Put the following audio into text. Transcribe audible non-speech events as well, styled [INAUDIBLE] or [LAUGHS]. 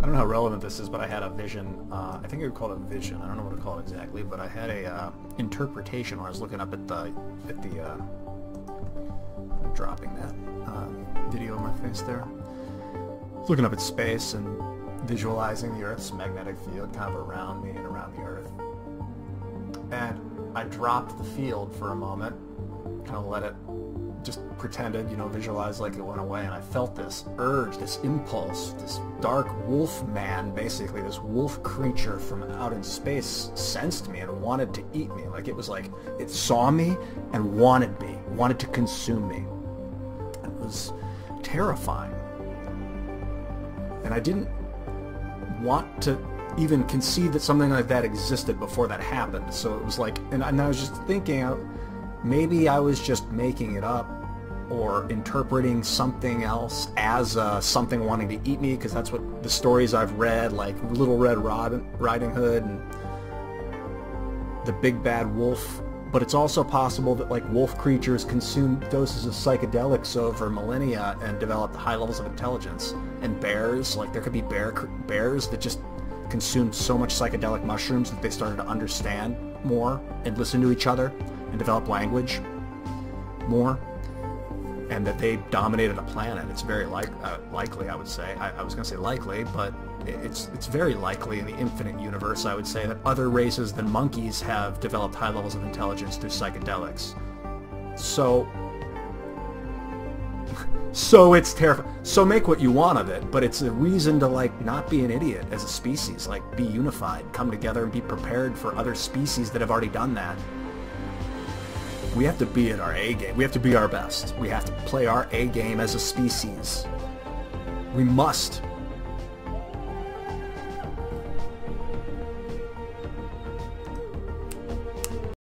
I don't know how relevant this is, but I had a vision. Uh, I think I would call it a vision. I don't know what to call it exactly, but I had a uh, interpretation when I was looking up at the at the uh, dropping that uh, video of my face there. Looking up at space and visualizing the Earth's magnetic field kind of around me and around the Earth. And I dropped the field for a moment, kind of let it just pretended, you know, visualized like it went away, and I felt this urge, this impulse, this dark wolf man, basically, this wolf creature from out in space sensed me and wanted to eat me. Like it was like it saw me and wanted me, wanted to consume me. It was terrifying. And I didn't want to even conceive that something like that existed before that happened. So it was like, and I was just thinking, maybe I was just making it up or interpreting something else as uh, something wanting to eat me because that's what the stories I've read, like Little Red Riding Hood and the Big Bad Wolf. But it's also possible that like wolf creatures consume doses of psychedelics over millennia and developed high levels of intelligence. And bears, like there could be bear bears that just consumed so much psychedelic mushrooms that they started to understand more and listen to each other and develop language more and that they dominated a planet. It's very like, uh, likely, I would say. I, I was going to say likely, but it's it's very likely in the infinite universe, I would say, that other races than monkeys have developed high levels of intelligence through psychedelics. So, [LAUGHS] so it's terrifying. So make what you want of it, but it's a reason to like not be an idiot as a species. Like be unified, come together, and be prepared for other species that have already done that we have to be at our A game. We have to be our best. We have to play our A game as a species. We must